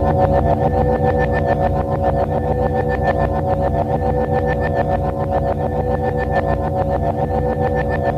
Thank you.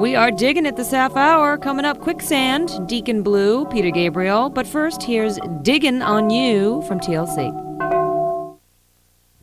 We are digging it this half hour. Coming up, Quicksand, Deacon Blue, Peter Gabriel. But first, here's Diggin' on You from TLC.